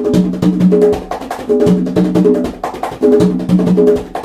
Thank you.